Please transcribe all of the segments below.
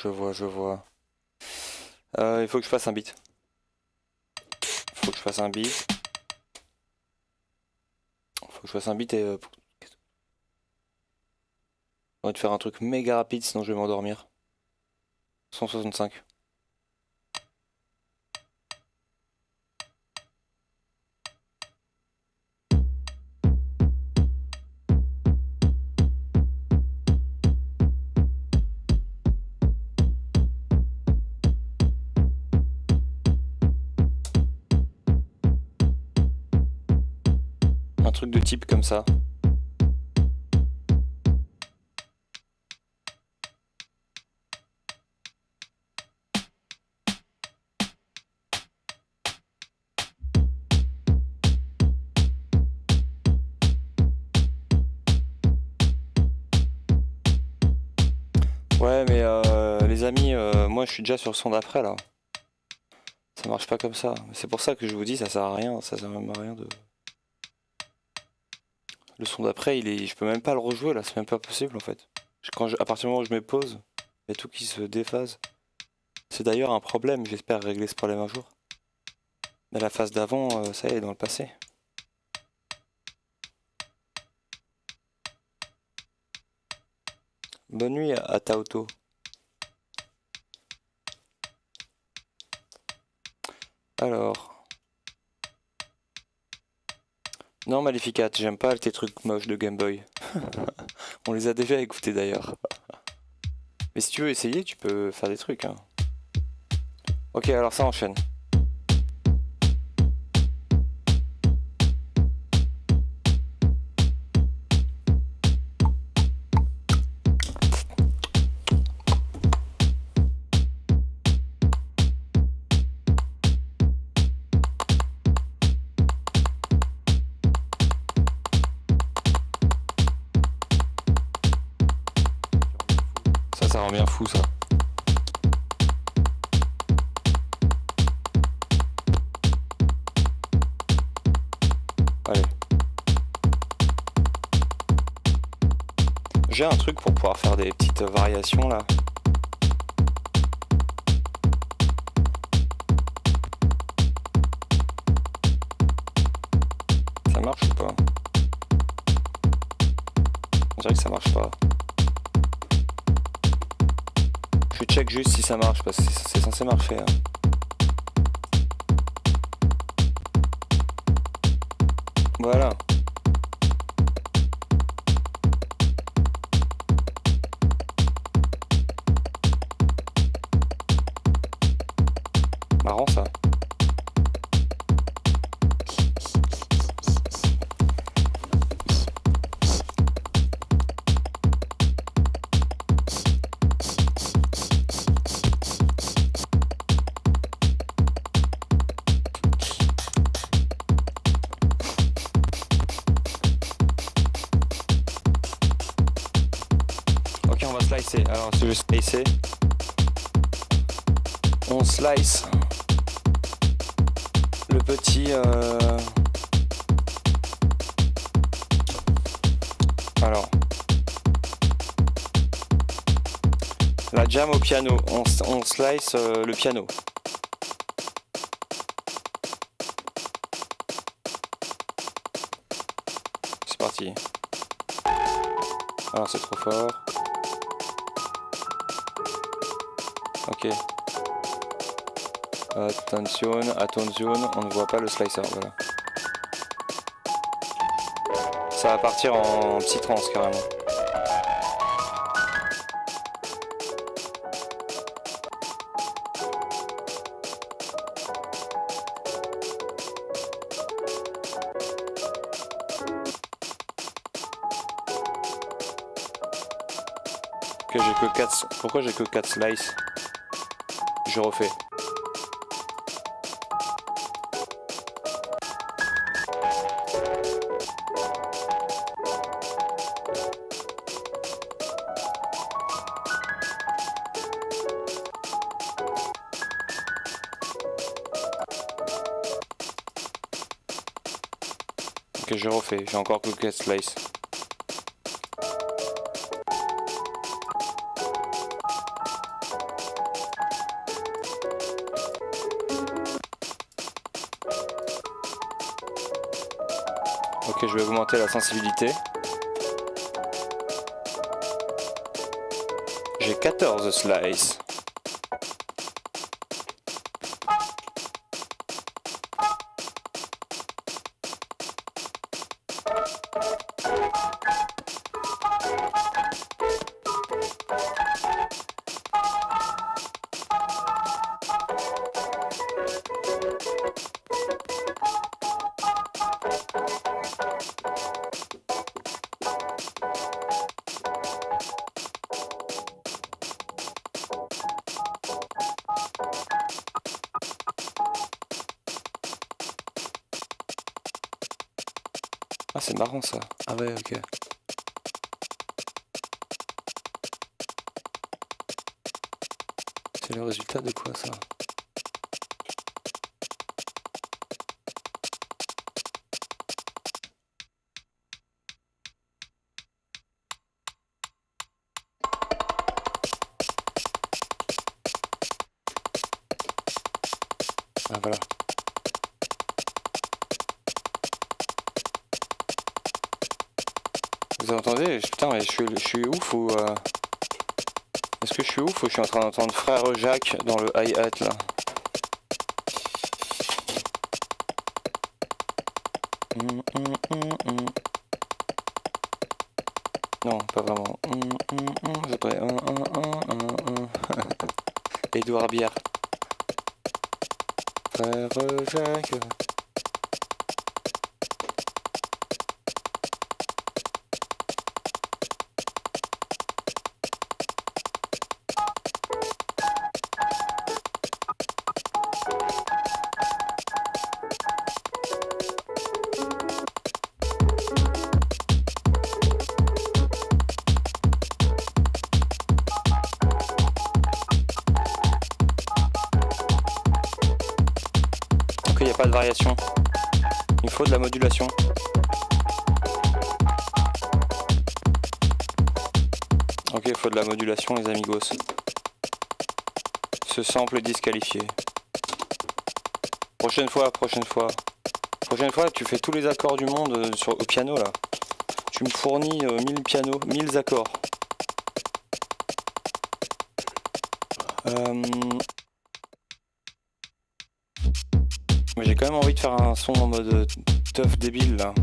Je vois, je vois. Euh, il faut que je fasse un beat. Il faut que je fasse un beat. Il faut que je fasse un beat et... Euh, on va te faire un truc méga rapide sinon je vais m'endormir. 165. Truc de type comme ça. Ouais, mais euh, les amis, euh, moi je suis déjà sur le son d'après là. Ça marche pas comme ça. C'est pour ça que je vous dis, ça sert à rien. Ça sert même à rien de. Le son d'après, il est, je peux même pas le rejouer là. C'est même pas possible en fait. Quand à partir du moment où je me pose, il y a tout qui se déphase. C'est d'ailleurs un problème. J'espère régler ce problème un jour. Mais la phase d'avant, euh, ça y est, dans le passé. Bonne nuit à Taoto. Alors. Non, Maleficat, j'aime pas tes trucs moches de Game Boy. On les a déjà écoutés d'ailleurs. Mais si tu veux essayer, tu peux faire des trucs. Hein. Ok, alors ça enchaîne. J'ai un truc pour pouvoir faire des petites variations là. Ça marche ou pas? On dirait que ça marche pas. Je check juste si ça marche parce que c'est censé marcher. hein. Voilà. On slice le petit. euh, Alors. La jam au piano. On slice euh, le piano. C'est parti. Ah, c'est trop fort. Attention, attention, on ne voit pas le slicer, voilà. Ça va partir en petit trans carrément. Que j'ai que 4... Pourquoi j'ai que 4 slices? Je refais. Ok, je refais. J'ai encore que 4 slices. Ok, je vais augmenter la sensibilité. J'ai 14 slices. Ah, c'est marrant ça. Ah ouais, ok. C'est le résultat de quoi ça? Ah voilà. Vous entendez Putain, mais je suis, ouf ou... euh, Est-ce que je suis ouf ou je suis en train d'entendre frère Jacques dans le hi-hat là. Non, pas vraiment. Hum. Édouard Bière. Frère Jacques. Pas de variation. Il faut de la modulation. Ok, il faut de la modulation les amigos. Ce sample disqualifié. Prochaine fois, prochaine fois. Prochaine fois, tu fais tous les accords du monde euh, sur, au piano là. Tu me fournis euh, 1000 pianos, 1000 accords. Euh, j'ai quand même envie de faire un son en mode euh, tough débile là.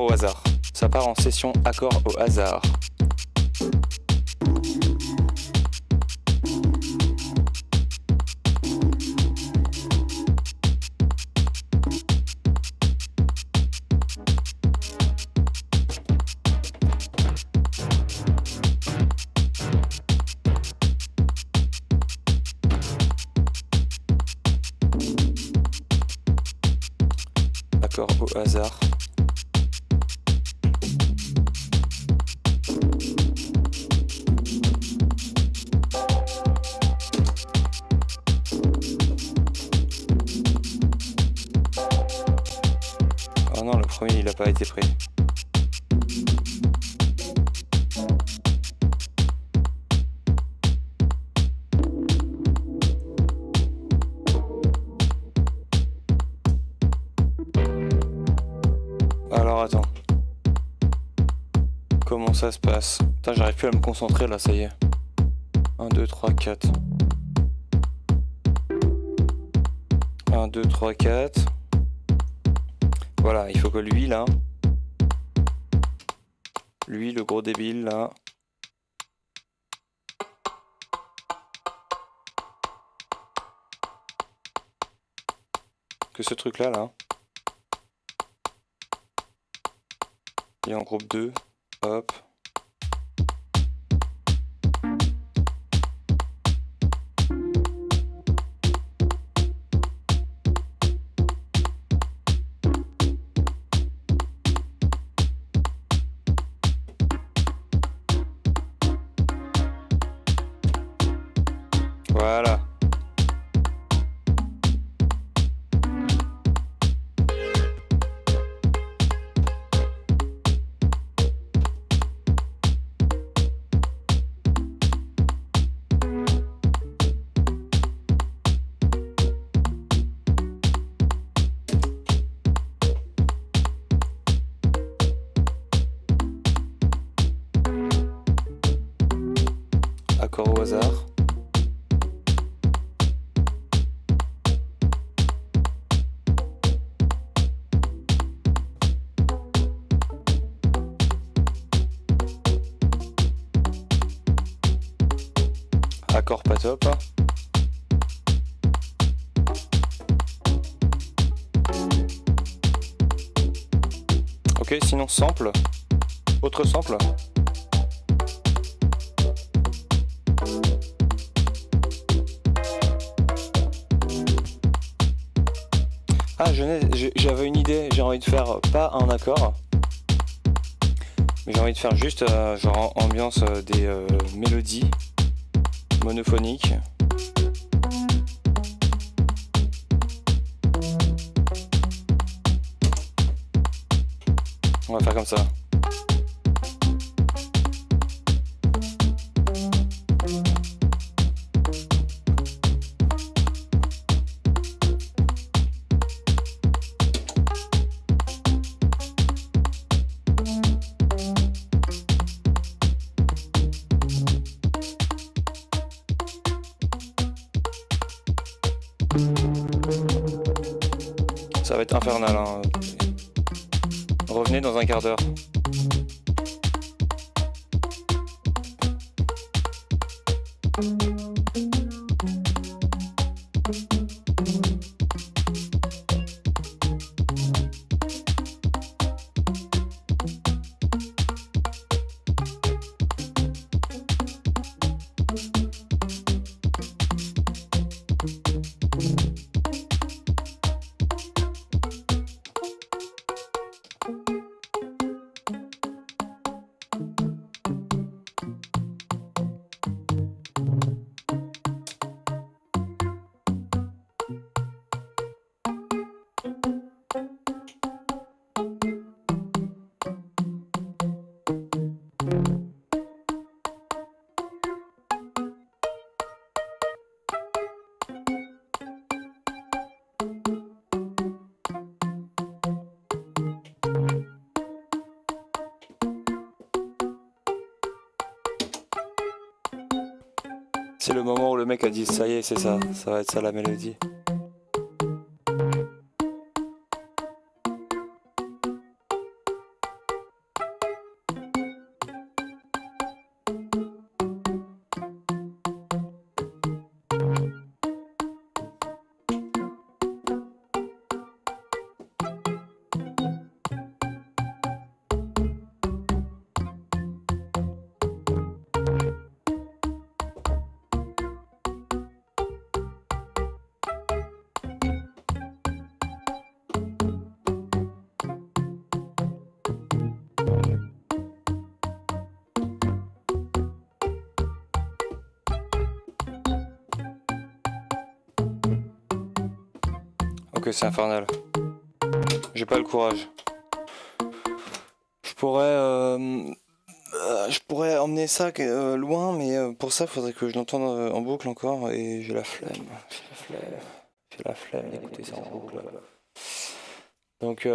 Au hasard. Ça part en session accord au hasard. Accord au hasard. Non, le premier il a pas été pris. Alors attends. Comment ça se passe? Putain, j'arrive plus à me concentrer là, ça y est. 1, 2, 3, 4. 1, 2, 3, 4. Voilà, il faut que lui là. Lui, le gros débile là. Que ce truc là là. Il est en groupe 2. Hop. Ok, sinon sample. Autre sample. Ah, j'avais une idée, j'ai envie de faire pas un accord, mais j'ai envie de faire juste euh, genre ambiance euh, des euh, mélodies monophoniques. On va faire comme ça. Hein. Revenez dans un quart d'heure. C'est le moment où le mec a dit ça y est, c'est ça, ça va être ça la mélodie. C'est infernal. J'ai pas le courage. Je pourrais, euh, euh, je pourrais emmener ça euh, loin, mais pour ça, faudrait que je l'entende en boucle encore, et j'ai la flemme. J'ai la flemme. J'ai la flemme d'écouter ça en boucle. Donc,